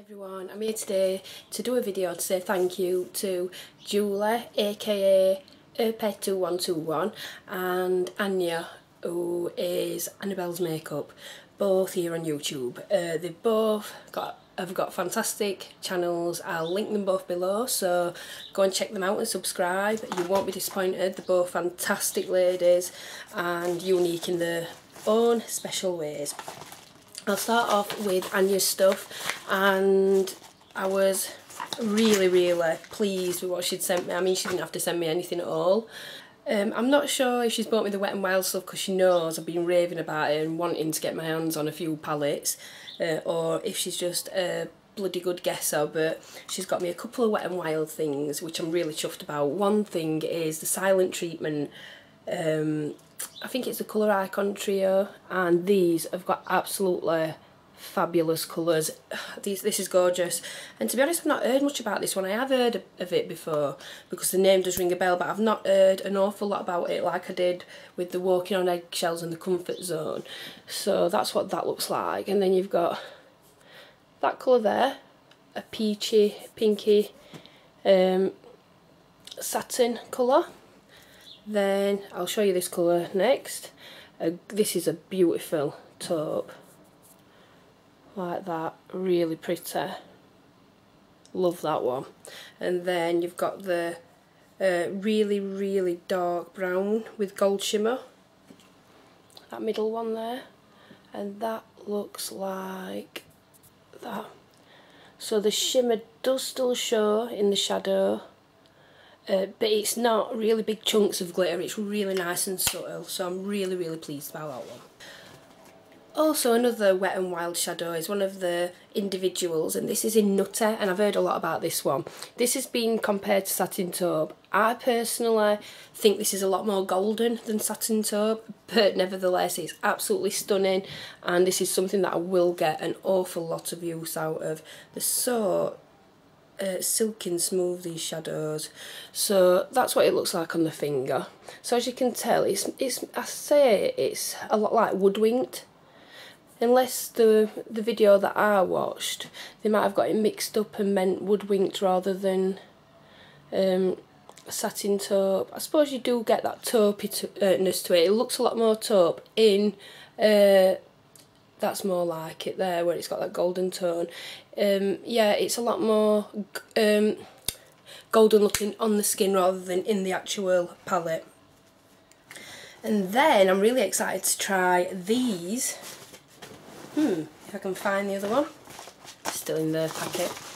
everyone, I'm here today to do a video to say thank you to Julie aka Erpie2121 and Ania who is Annabelle's Makeup both here on YouTube. Uh, they've both got have got fantastic channels, I'll link them both below so go and check them out and subscribe, you won't be disappointed, they're both fantastic ladies and unique in their own special ways. I'll start off with Anya's stuff and I was really really pleased with what she'd sent me. I mean she didn't have to send me anything at all. Um, I'm not sure if she's bought me the Wet and Wild stuff because she knows I've been raving about it and wanting to get my hands on a few palettes uh, or if she's just a bloody good guesser but she's got me a couple of Wet and Wild things which I'm really chuffed about. One thing is the silent treatment um, I think it's the Colour Icon Trio and these have got absolutely fabulous colours. These, this is gorgeous. And to be honest, I've not heard much about this one. I have heard of it before because the name does ring a bell, but I've not heard an awful lot about it like I did with the Walking on Eggshells and the Comfort Zone. So that's what that looks like. And then you've got that colour there, a peachy, pinky um, satin colour. Then I'll show you this colour next. Uh, this is a beautiful taupe. Like that, really pretty. Love that one. And then you've got the uh, really, really dark brown with gold shimmer. That middle one there. And that looks like that. So the shimmer does still show in the shadow uh, but it's not really big chunks of glitter, it's really nice and subtle, so I'm really, really pleased about that one. Also another Wet n Wild shadow is one of the individuals and this is in Nutty and I've heard a lot about this one. This has been compared to Satin Taupe. I personally think this is a lot more golden than Satin Taupe but nevertheless it's absolutely stunning and this is something that I will get an awful lot of use out of. They're so uh, silky and smooth these shadows. So that's what it looks like on the finger. So as you can tell it's it's I say it's a lot like woodwinked. Unless the the video that I watched they might have got it mixed up and meant woodwinked rather than um, satin taupe. I suppose you do get that taupiness to it. It looks a lot more taupe in uh, that's more like it there where it's got that golden tone. Um, yeah it's a lot more um, golden looking on the skin rather than in the actual palette. And then I'm really excited to try these. Hmm if I can find the other one. Still in the packet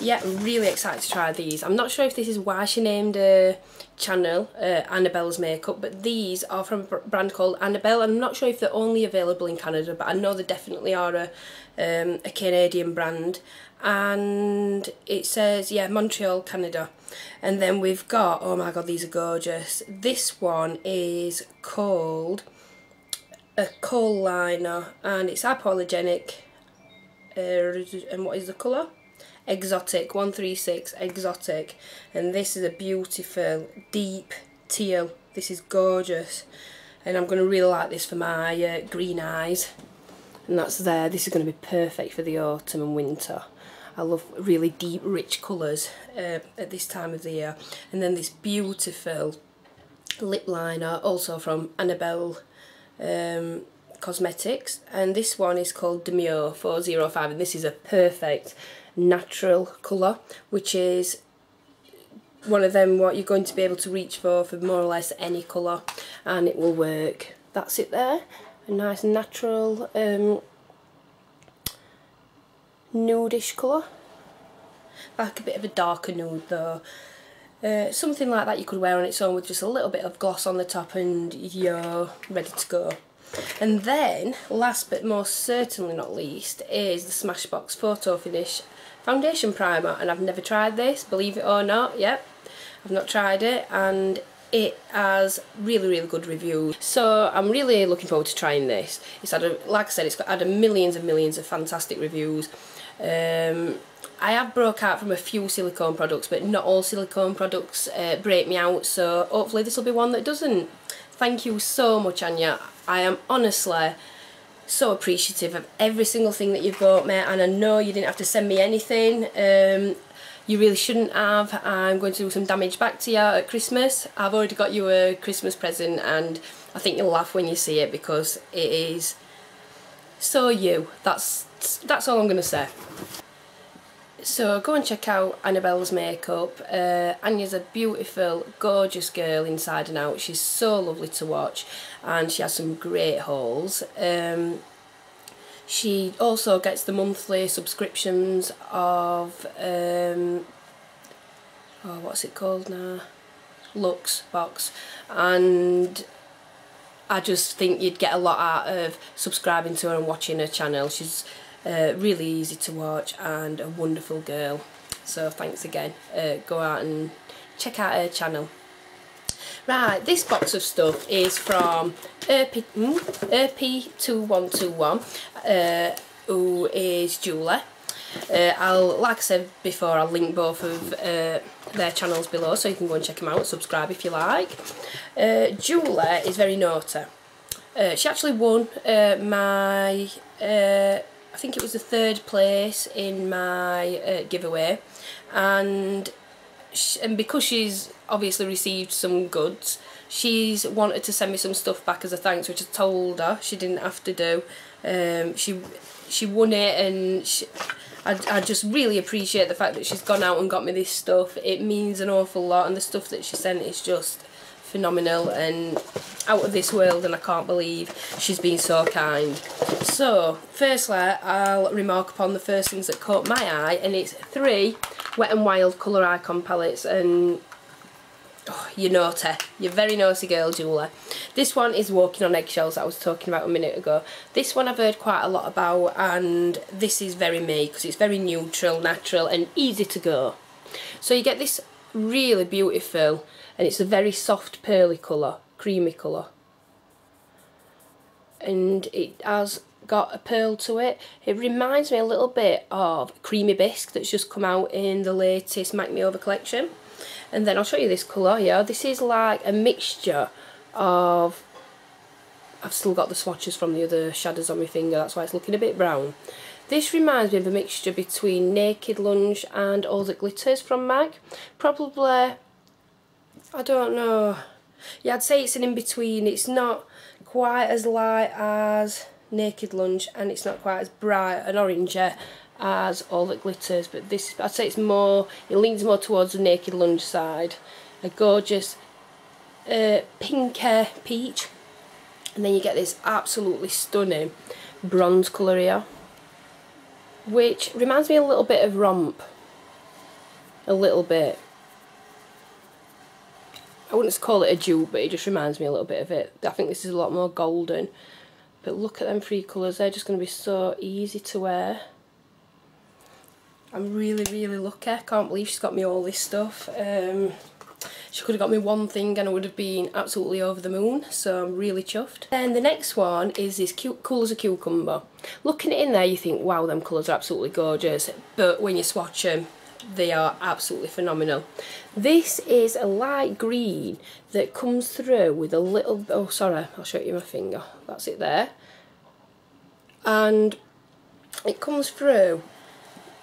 yeah really excited to try these I'm not sure if this is why she named a channel, uh, Annabelle's Makeup, but these are from a brand called Annabelle. I'm not sure if they're only available in Canada, but I know they definitely are a, um, a Canadian brand. And it says, yeah, Montreal, Canada. And then we've got, oh my god, these are gorgeous. This one is called a kohl liner, and it's hypoallergenic. Uh, and what is the colour? Exotic 136 Exotic. And this is a beautiful deep teal. This is gorgeous. And I'm going to really like this for my uh, green eyes. And that's there. This is going to be perfect for the autumn and winter. I love really deep rich colours uh, at this time of the year. And then this beautiful lip liner also from Annabelle um, Cosmetics. And this one is called Demure 405 and this is a perfect natural colour which is one of them what you're going to be able to reach for for more or less any colour and it will work. That's it there. A nice natural um, nudish colour. Like a bit of a darker nude though. Uh, something like that you could wear on its own with just a little bit of gloss on the top and you're ready to go. And then, last but most certainly not least, is the Smashbox Photo Finish Foundation Primer. And I've never tried this, believe it or not, yep. I've not tried it and it has really really good reviews so I'm really looking forward to trying this it's had a, like I said it's got had a millions and millions of fantastic reviews um, I have broke out from a few silicone products but not all silicone products uh, break me out so hopefully this will be one that doesn't thank you so much Ania I am honestly so appreciative of every single thing that you've bought me and I know you didn't have to send me anything um, you really shouldn't have. I'm going to do some damage back to you at Christmas. I've already got you a Christmas present and I think you'll laugh when you see it because it is so you. That's that's all I'm to say so go and check out Annabelle's makeup. Uh, Ania's a beautiful, gorgeous girl inside and out. She's so lovely to watch and she has some great hauls. Um, she also gets the monthly subscriptions of, um, oh what's it called now? Lux box and I just think you'd get a lot out of subscribing to her and watching her channel. She's uh, really easy to watch and a wonderful girl. So thanks again. Uh, go out and check out her channel. Right, this box of stuff is from Erp, mm, Erp2121, uh, who is Julie. Uh, I'll, like I said before, I'll link both of uh, their channels below so you can go and check them out, subscribe if you like. Uh, Julie is very naughty. Uh, she actually won uh, my uh, I think it was the third place in my uh, giveaway. And she, and because she's obviously received some goods she's wanted to send me some stuff back as a thanks which I told her she didn't have to do. Um, she she won it and she, I, I just really appreciate the fact that she's gone out and got me this stuff. It means an awful lot and the stuff that she sent is just phenomenal and out of this world and I can't believe she's been so kind. So, firstly, I'll remark upon the first things that caught my eye and it's three Wet n Wild colour icon palettes and oh, you're naughty. You're very naughty girl, Julie. This one is Walking on Eggshells I was talking about a minute ago. This one I've heard quite a lot about and this is very me because it's very neutral, natural and easy to go. So you get this really beautiful and it's a very soft pearly colour, creamy colour. And it has got a pearl to it. It reminds me a little bit of Creamy Bisque that's just come out in the latest Mac Me Over collection. And then I'll show you this colour here. This is like a mixture of... I've still got the swatches from the other shadows on my finger, that's why it's looking a bit brown. This reminds me of a mixture between Naked Lunch and All That Glitters from MAC. Probably I don't know. Yeah, I'd say it's an in-between. It's not quite as light as Naked Lunch and it's not quite as bright and orange as All That Glitters. But this, I'd say it's more, it leans more towards the Naked Lunch side. A gorgeous uh, pink peach. And then you get this absolutely stunning bronze colour here. Which reminds me a little bit of Romp. A little bit. I wouldn't call it a dupe, but it just reminds me a little bit of it. I think this is a lot more golden. But look at them three colours, they're just going to be so easy to wear. I'm really, really lucky. I can't believe she's got me all this stuff. Um, she could have got me one thing and I would have been absolutely over the moon, so I'm really chuffed. Then the next one is this cute, cool as a cucumber. Looking in there you think, wow, them colours are absolutely gorgeous, but when you swatch them, they are absolutely phenomenal. This is a light green that comes through with a little, oh sorry, I'll show you my finger, that's it there. And it comes through,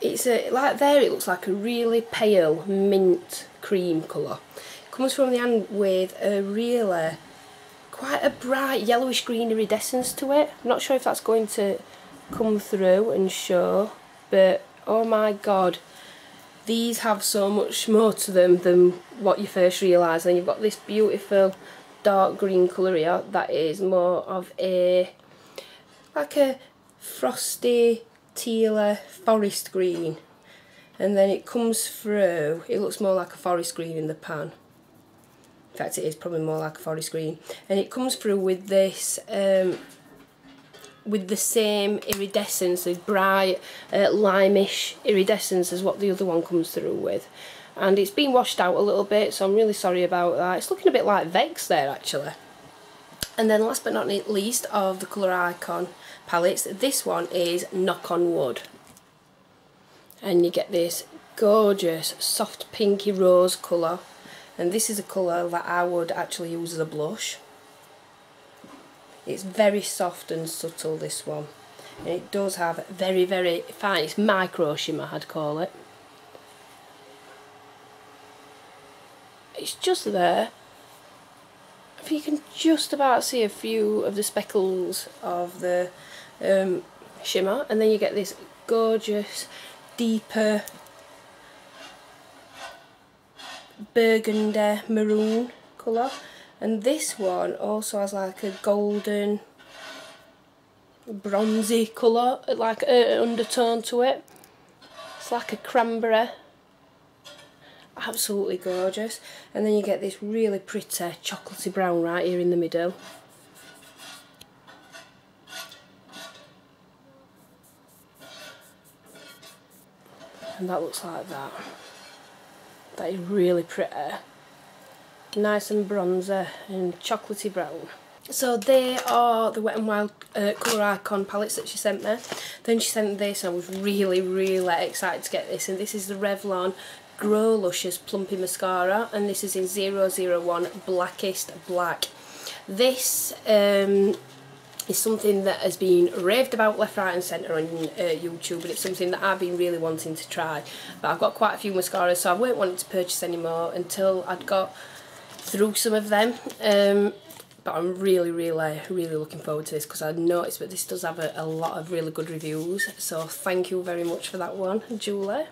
it's a, like there it looks like a really pale mint cream colour. It comes from the end with a really uh, quite a bright yellowish green iridescence to it. I'm not sure if that's going to come through and show, but oh my god, these have so much more to them than what you first realise and you've got this beautiful dark green colour here that is more of a like a frosty teal uh, forest green and then it comes through it looks more like a forest green in the pan in fact it is probably more like a forest green and it comes through with this um, with the same iridescence, the bright uh, limeish iridescence as what the other one comes through with. And it's been washed out a little bit, so I'm really sorry about that. It's looking a bit like Vex there, actually. And then last but not least of the Colour Icon palettes, this one is Knock on Wood. And you get this gorgeous soft pinky rose colour. And this is a colour that I would actually use as a blush It's very soft and subtle this one. And it does have very, very fine, it's micro shimmer I'd call it. It's just there. If you can just about see a few of the speckles of the um, shimmer and then you get this gorgeous deeper burgundy maroon colour. And this one also has like a golden bronzy colour like an undertone to it. It's like a cranberry. Absolutely gorgeous. And then you get this really pretty chocolatey brown right here in the middle and that looks like that that is really pretty nice and bronzy and chocolatey brown so they are the Wet n Wild uh, Colour Icon palettes that she sent me. Then she sent this and I was really, really excited to get this. And this is the Revlon Grow Luscious Plumpy Mascara. And this is in 001 Blackest Black. This um, is something that has been raved about left, right and centre on uh, YouTube. And it's something that I've been really wanting to try. But I've got quite a few mascaras so I weren't wanting to purchase any more until I'd got through some of them. Um, but I'm really, really, really looking forward to this because I noticed that this does have a, a lot of really good reviews. So thank you very much for that one, Julie.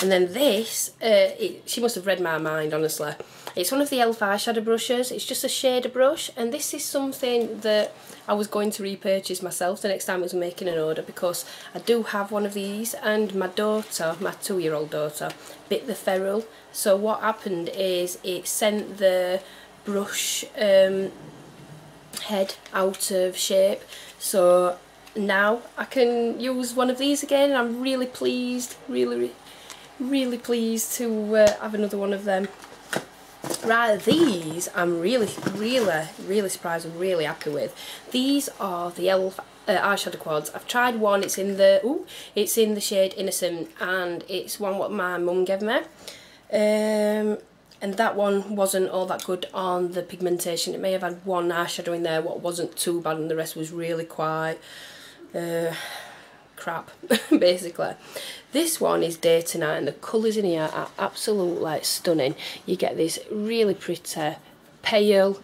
And then this, uh, it, she must have read my mind, honestly. It's one of the e.l.f. eyeshadow brushes. It's just a shader brush. And this is something that I was going to repurchase myself the next time I was making an order because I do have one of these. And my daughter, my two-year-old daughter, bit the ferrule. So what happened is it sent the brush um, head out of shape so now I can use one of these again I'm really pleased really really pleased to uh, have another one of them right these I'm really really really surprised and really happy with these are the e.l.f. Uh, eyeshadow quads I've tried one it's in the ooh, it's in the shade innocent and it's one what my mum gave me um, and that one wasn't all that good on the pigmentation. It may have had one eyeshadow in there what wasn't too bad and the rest was really quite uh, crap basically. This one is day to night and the colours in here are absolutely like stunning. You get this really pretty pale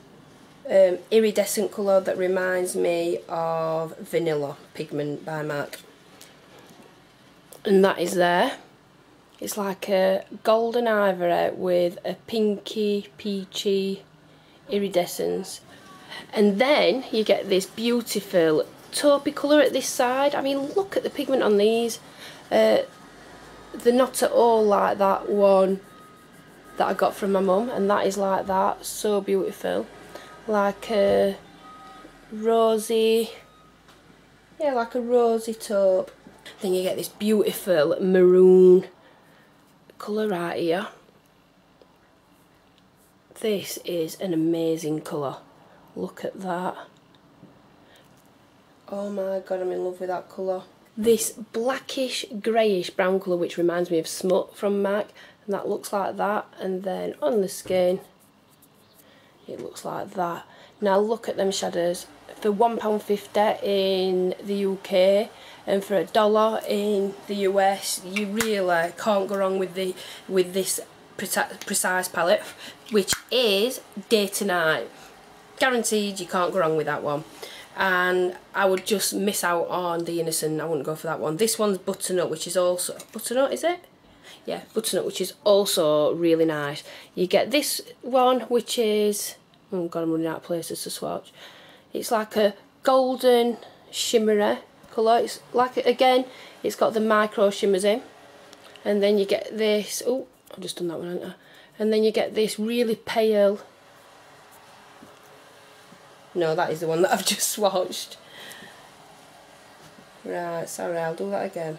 um, iridescent colour that reminds me of Vanilla Pigment by MAC. And that is there. It's like a golden ivory with a pinky, peachy iridescence. And then you get this beautiful taupey colour at this side. I mean, look at the pigment on these. Uh, they're not at all like that one that I got from my mum. And that is like that. So beautiful. Like a rosy... Yeah, like a rosy taupe. Then you get this beautiful maroon colour right here. This is an amazing colour. Look at that. Oh my god, I'm in love with that colour. This blackish, greyish brown colour which reminds me of Smut from MAC. And that looks like that. And then on the skin, it looks like that. Now look at them shadows. For £1.50 in the UK, and for a dollar in the US you really can't go wrong with the with this precise palette which is day to night guaranteed you can't go wrong with that one and I would just miss out on the innocent I wouldn't go for that one this one's butternut which is also butternut is it yeah butternut which is also really nice you get this one which is oh god I'm running out of places to swatch it's like a golden shimmery colour. It's like, again, it's got the micro shimmers in. And then you get this, oh, I've just done that one, haven't I? And then you get this really pale, no, that is the one that I've just swatched. Right, sorry, I'll do that again.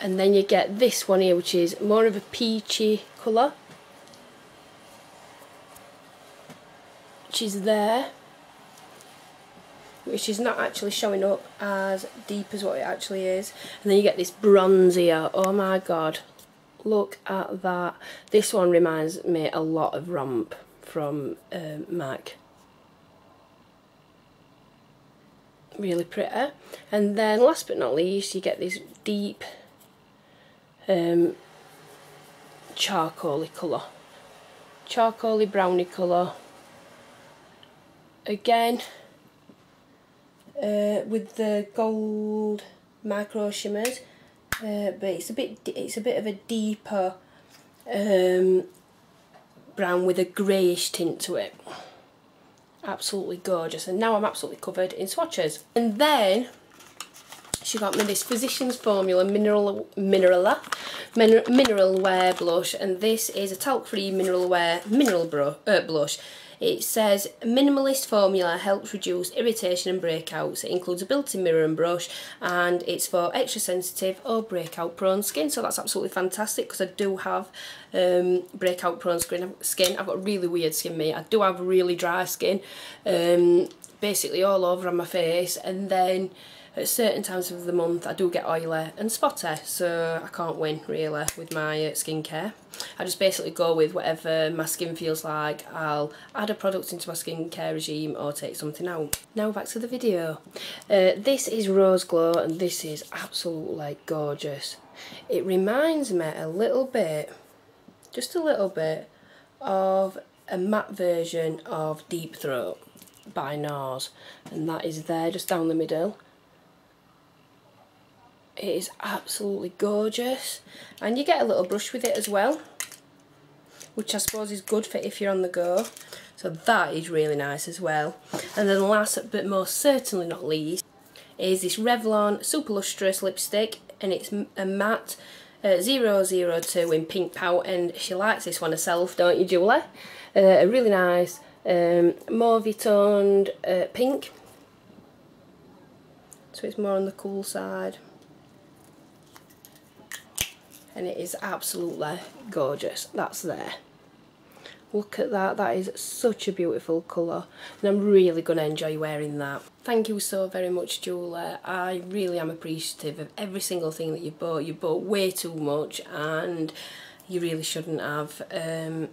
And then you get this one here, which is more of a peachy colour. Which is there which is not actually showing up as deep as what it actually is and then you get this bronze oh my god look at that this one reminds me a lot of Romp from um, MAC. Really pretty. And then last but not least you get this deep um, charcoaly colour. Charcoaly browny colour. Again, uh, with the gold micro shimmers, uh, but it's a bit it's a bit of a deeper um, brown with a greyish tint to it. Absolutely gorgeous, and now I'm absolutely covered in swatches. And then she got me this Physicians Formula Mineral Mineral Mineral Wear Blush, and this is a talc-free mineral wear mineral bro, uh, blush. It says minimalist formula helps reduce irritation and breakouts. It includes a built-in mirror and brush and it's for extra sensitive or breakout prone skin. So that's absolutely fantastic because I do have um, breakout prone skin. I've got really weird skin mate. I do have really dry skin um, basically all over on my face and then at certain times of the month I do get oily and spotty so I can't win really with my uh, skincare. I just basically go with whatever my skin feels like. I'll add a product into my skincare regime or take something out. Now back to the video. Uh, this is Rose Glow and this is absolutely gorgeous. It reminds me a little bit, just a little bit, of a matte version of Deep Throat by NARS and that is there just down the middle it is absolutely gorgeous. And you get a little brush with it as well. Which I suppose is good for if you're on the go. So that is really nice as well. And then last but most certainly not least is this Revlon Super Lustrous lipstick. And it's a matte uh, 002 in pink pout. And she likes this one herself, don't you Julie? Uh, a really nice um, mauve toned uh, pink. So it's more on the cool side and it is absolutely gorgeous. That's there. Look at that. That is such a beautiful colour. And I'm really going to enjoy wearing that. Thank you so very much Julie I really am appreciative of every single thing that you bought. You bought way too much and you really shouldn't have. Um,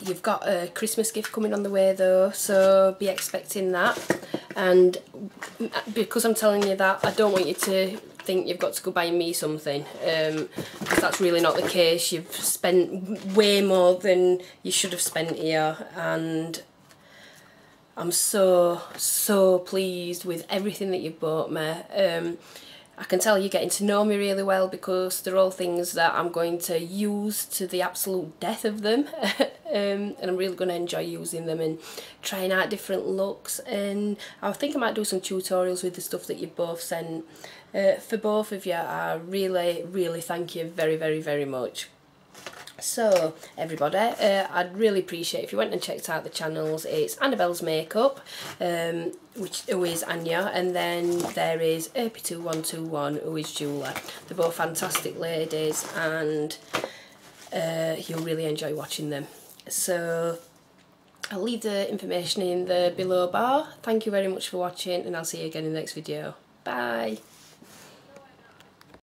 you've got a Christmas gift coming on the way though so be expecting that. And because I'm telling you that I don't want you to think you've got to go buy me something um, because that's really not the case. You've spent way more than you should have spent here and I'm so, so pleased with everything that you've bought me. Um, I can tell you're getting to know me really well because they're all things that I'm going to use to the absolute death of them um, and I'm really going to enjoy using them and trying out different looks and I think I might do some tutorials with the stuff that you both sent. Uh, for both of you I really really thank you very very very much. So, everybody, uh, I'd really appreciate if you went and checked out the channels. It's Annabelle's Makeup, um, which who is Ania, and then there is Erpie2121, who is Julie. They're both fantastic ladies, and uh, you'll really enjoy watching them. So, I'll leave the information in the below bar. Thank you very much for watching, and I'll see you again in the next video. Bye!